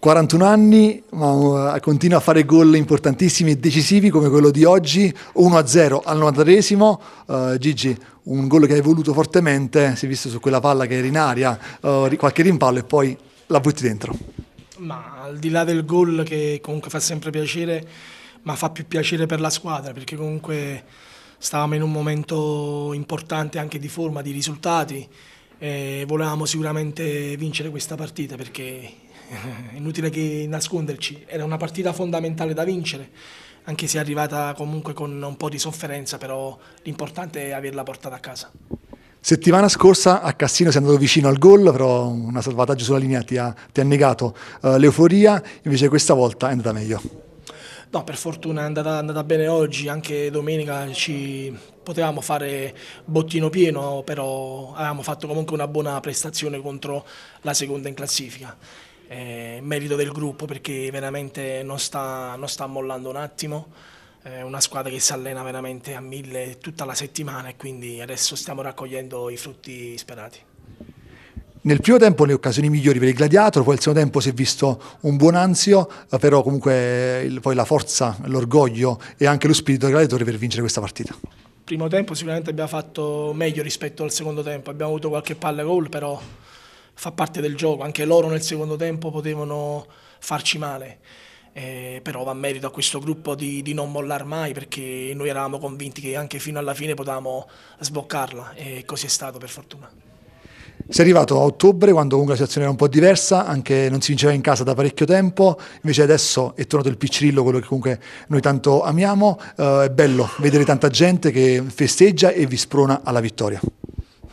41 anni, ma uh, continua a fare gol importantissimi e decisivi come quello di oggi, 1-0 al 93esimo. Uh, Gigi, un gol che hai voluto fortemente, si è visto su quella palla che era in aria, uh, qualche rimpallo e poi la butti dentro. Ma al di là del gol che comunque fa sempre piacere, ma fa più piacere per la squadra perché comunque stavamo in un momento importante anche di forma, di risultati e volevamo sicuramente vincere questa partita perché inutile che nasconderci, era una partita fondamentale da vincere, anche se è arrivata comunque con un po' di sofferenza, però l'importante è averla portata a casa. Settimana scorsa a Cassino sei andato vicino al gol, però un salvataggio sulla linea ti ha, ti ha negato uh, l'euforia, invece questa volta è andata meglio. No, per fortuna è andata, è andata, bene oggi, anche domenica ci potevamo fare bottino pieno, però avevamo fatto comunque una buona prestazione contro la seconda in classifica eh, merito del gruppo perché veramente non sta, non sta mollando un attimo, è una squadra che si allena veramente a mille tutta la settimana e quindi adesso stiamo raccogliendo i frutti sperati. Nel primo tempo le occasioni migliori per il Gladiator, poi al secondo tempo si è visto un buon ansio, però comunque il, poi la forza, l'orgoglio e anche lo spirito del Gladiatore per vincere questa partita. Primo tempo sicuramente abbiamo fatto meglio rispetto al secondo tempo, abbiamo avuto qualche palla gol però fa parte del gioco, anche loro nel secondo tempo potevano farci male. Eh, però va merito a questo gruppo di, di, non mollare mai perché noi eravamo convinti che anche fino alla fine potevamo sboccarla e così è stato per fortuna. Sei arrivato a ottobre quando comunque la situazione era un po' diversa, anche non si vinceva in casa da parecchio tempo, invece adesso è tornato il piccirillo, quello che comunque noi tanto amiamo, eh, è bello vedere tanta gente che festeggia e vi sprona alla vittoria.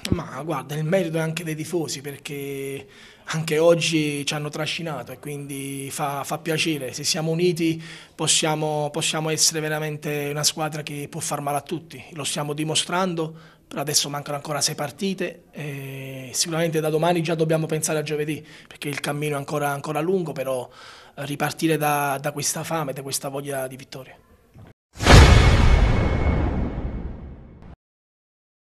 Ma guarda, il merito è anche dei tifosi perché anche oggi ci hanno trascinato e quindi fa, fa piacere. Se siamo uniti possiamo, possiamo, essere veramente una squadra che può far male a tutti. Lo stiamo dimostrando, però adesso mancano ancora sei partite e sicuramente da domani già dobbiamo pensare a giovedì perché il cammino è ancora, ancora lungo, però ripartire da, da questa fame, da questa voglia di vittoria.